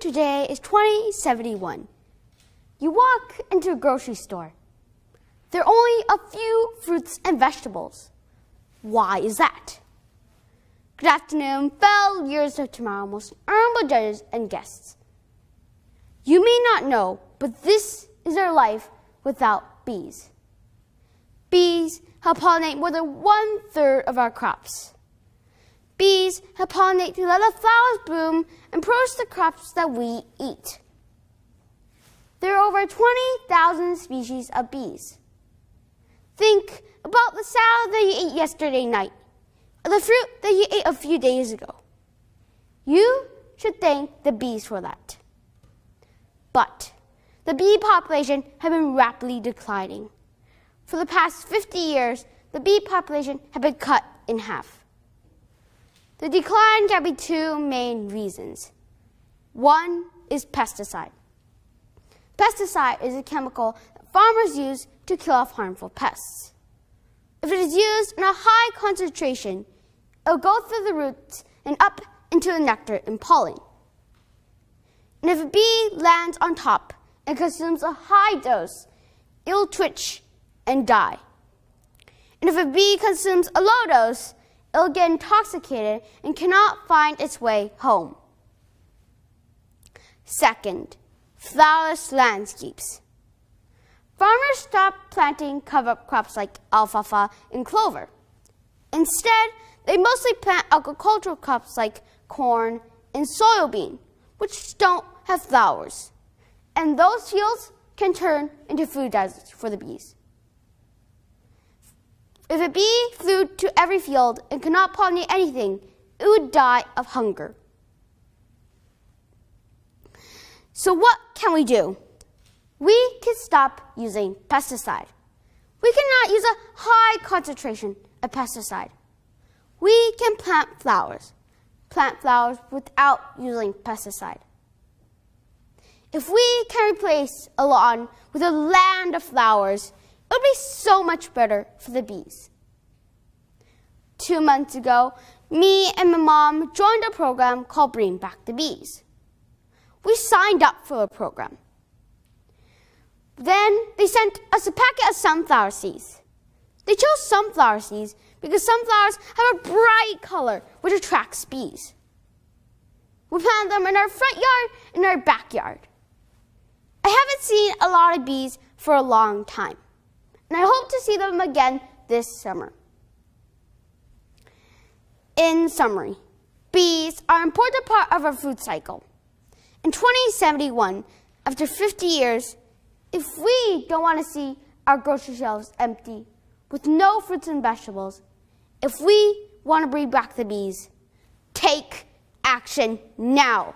today is 2071. You walk into a grocery store. There are only a few fruits and vegetables. Why is that? Good afternoon, fellow leaders of tomorrow, most honorable judges and guests. You may not know, but this is our life without bees. Bees help pollinate more than one third of our crops. Bees help pollinate to let the flowers bloom and produce the crops that we eat. There are over 20,000 species of bees. Think about the salad that you ate yesterday night, or the fruit that you ate a few days ago. You should thank the bees for that. But the bee population has been rapidly declining. For the past 50 years, the bee population has been cut in half. The decline can be two main reasons. One is pesticide. Pesticide is a chemical that farmers use to kill off harmful pests. If it is used in a high concentration, it will go through the roots and up into the nectar and pollen. And if a bee lands on top and consumes a high dose, it will twitch and die. And if a bee consumes a low dose, it will get intoxicated and cannot find its way home. Second, flowerless landscapes. Farmers stopped planting cover crops like alfalfa and clover. Instead, they mostly plant agricultural crops like corn and soybean, which don't have flowers. And those fields can turn into food deserts for the bees. If a bee flew to every field and could not pollinate anything, it would die of hunger. So what can we do? We can stop using pesticide. We cannot use a high concentration of pesticide. We can plant flowers. Plant flowers without using pesticide. If we can replace a lawn with a land of flowers, it would be so much better for the bees. Two months ago, me and my mom joined a program called Bring Back the Bees. We signed up for the program. Then they sent us a packet of sunflower seeds. They chose sunflower seeds because sunflowers have a bright color which attracts bees. We planted them in our front yard and our backyard. I haven't seen a lot of bees for a long time and I hope to see them again this summer. In summary, bees are an important part of our food cycle. In 2071, after 50 years, if we don't want to see our grocery shelves empty with no fruits and vegetables, if we want to bring back the bees, take action now.